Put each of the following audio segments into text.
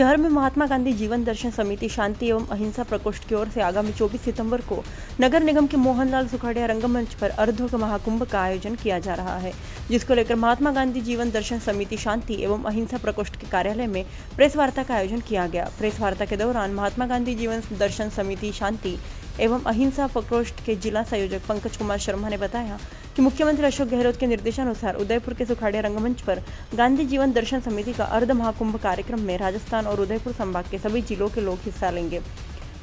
शहर में महात्मा गांधी जीवन दर्शन समिति शांति एवं अहिंसा प्रकोष्ठ की ओर से आगामी 24 सितंबर को नगर निगम के मोहनलाल सुखाड़िया रंगमंच पर अर्ध महाकुंभ का आयोजन किया जा रहा है। जिसको लेकर महात्मा गांधी जीवन दर्शन समिति शांति एवं अहिंसा प्रकोष्ठ के कार्यालय में प्रेस वार्ता का आयोजन किया गया। प्रेस वार्ता के दौरान महात्मा गांधी जीवन दर्शन समिति शांति एवं अहिंसा प्रकोष्ठ के जिला संयोजक पंकज कुमार शर्मा ने बताया कि मुख्यमंत्री अशोक गहलोत के निर्देशानुसार उदयपुर के सुखाड़िया रंगमंच पर गांधी जीवन दर्शन समिति का अर्ध महाकुंभ कार्यक्रम में राजस्थान और उदयपुर संभाग के सभी जिलों के लोग हिस्सा लेंगे।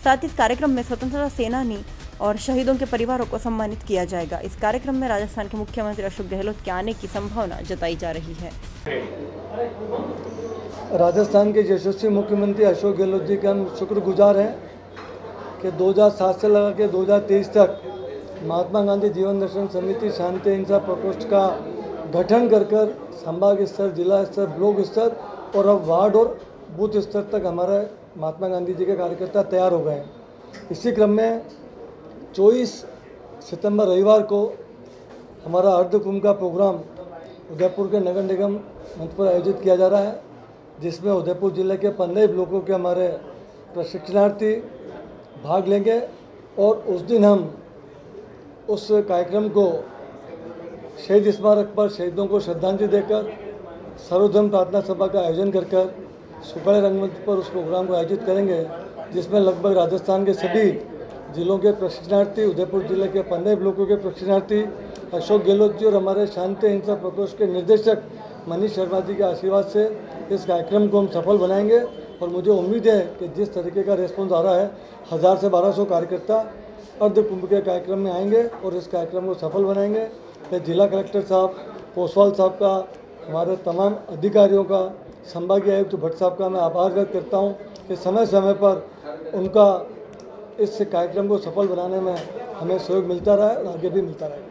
साथ ही इस कार्यक्रम में स्वतंत्रता सेनानी और शहीदों के परिवारों को सम्मानित किया जाएगा। इस कार्यक्रम में राजस्थान के मुख्यमंत्री अशोक गहलोत के आने की संभावना जताई जा रही है। राजस्थान के यशस्वी मुख्यमंत्री अशोक गहलोत जी का हम शुक्रगुजार हैं कि 2007 से लगा के 2023 तक महात्मा गांधी जीवन दर्शन समिति शांति हिंसा प्रकोष्ठ का गठन कर कर संभाग स्तर, जिला स्तर, ब्लॉक स्तर और अब वार्ड और बूथ स्तर तक हमारे महात्मा गांधी जी के कार्यकर्ता तैयार हो गए इसी क्रम में 24 सितंबर रविवार को हमारा अर्ध कुंभ का प्रोग्राम उदयपुर के नगर निगम मंच पर आयोजित किया जा रहा है, जिसमें उदयपुर ज़िले के पंद्रह ब्लॉकों के हमारे प्रशिक्षणार्थी भाग लेंगे और उस दिन हम उस कार्यक्रम को शहीद स्मारक पर शहीदों को श्रद्धांजलि देकर, सर्वधर्म प्रार्थना सभा का आयोजन कर कर सुखाड़े रंगमंच पर उस प्रोग्राम को आयोजित करेंगे, जिसमें लगभग राजस्थान के सभी जिलों के प्रशिक्षणार्थी, उदयपुर ज़िले के पंद्रह ब्लॉकों के प्रशिक्षणार्थी, अशोक गहलोत जी और हमारे शांति हिंसा प्रकोष्ठ के निर्देशक मनीष शर्मा जी के आशीर्वाद से इस कार्यक्रम को हम सफल बनाएँगे और मुझे उम्मीद है कि जिस तरीके का रिस्पॉन्स आ रहा है, हज़ार से बारह सौ कार्यकर्ता अर्ध कुंभ के कार्यक्रम में आएँगे और इस कार्यक्रम को सफल बनाएँगे। मैं जिला कलेक्टर साहब, पोसवाल साहब का, हमारे तमाम अधिकारियों का, संभागीय आयुक्त भट्ट साहब का मैं आभार व्यक्त करता हूँ कि समय समय पर उनका इस कार्यक्रम को सफल बनाने में हमें सहयोग मिलता रहा है और आगे भी मिलता रहेगा।